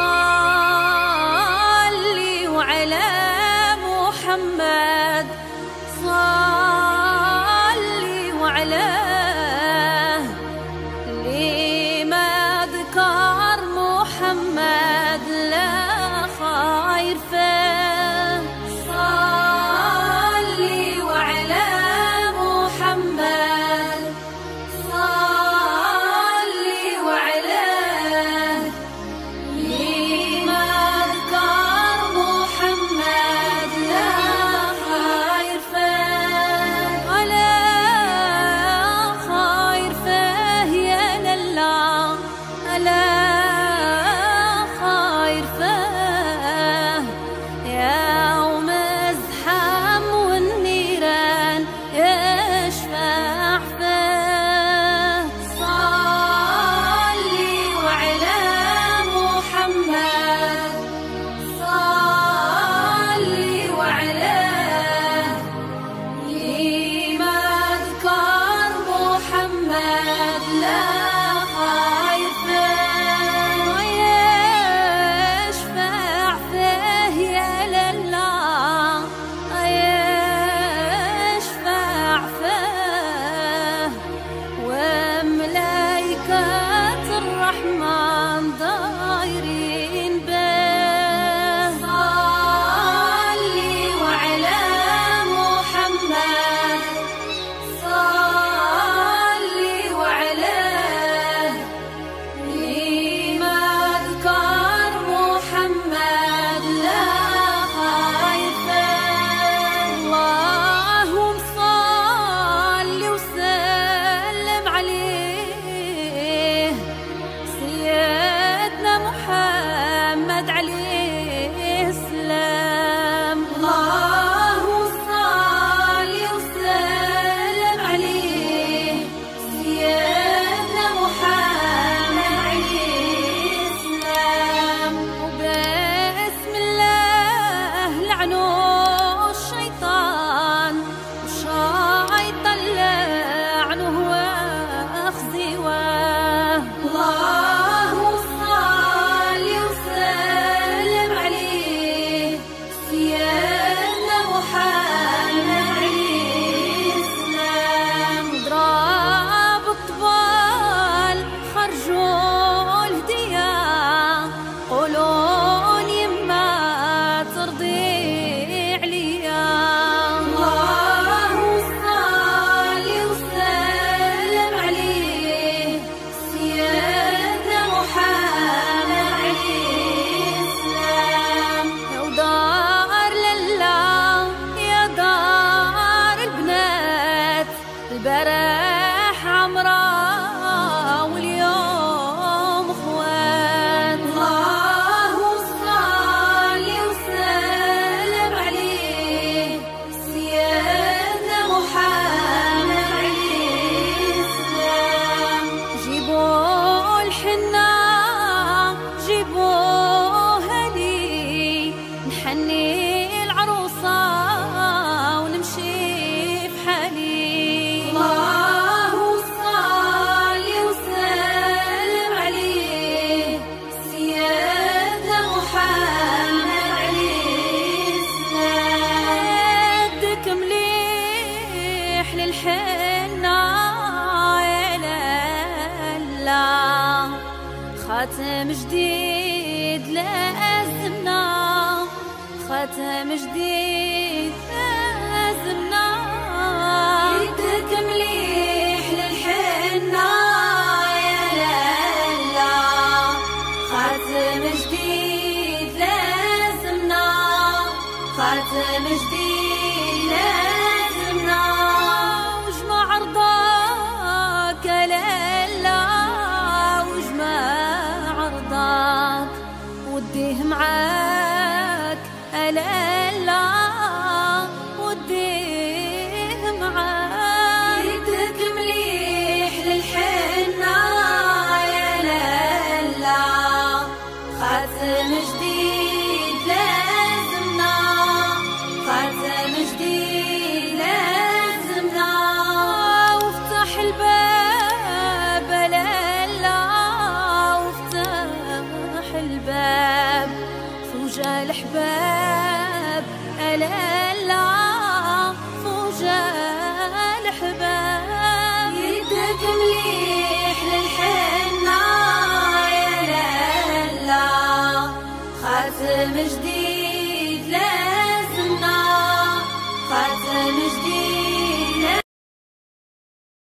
far. Salam. خاتم جديد لازمنا خاتم جديد لازمنا. يدك مليح للحنا يا لا. خاتم جديد لازمنا خاتم جديد لازمنا. وديه معاك. لالا The mejdi